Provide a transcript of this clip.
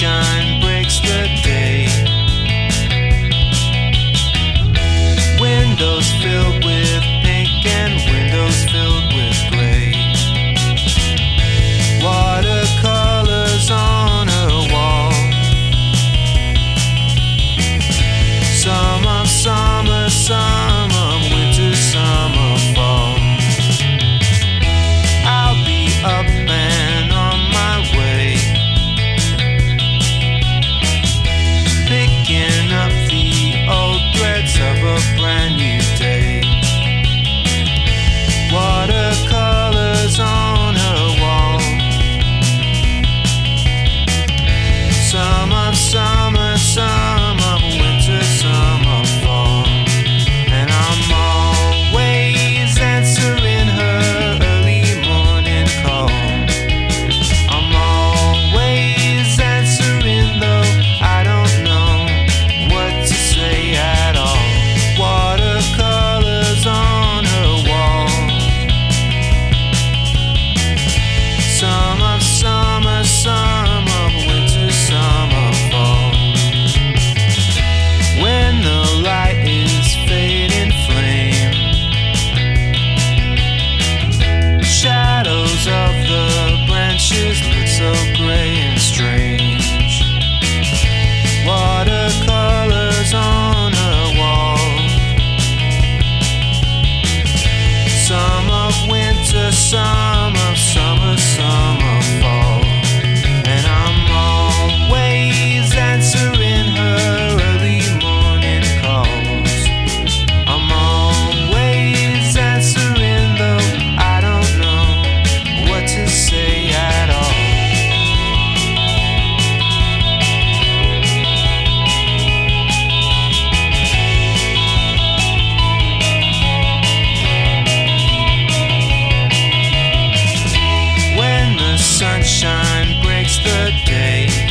sunshine sunshine breaks the day,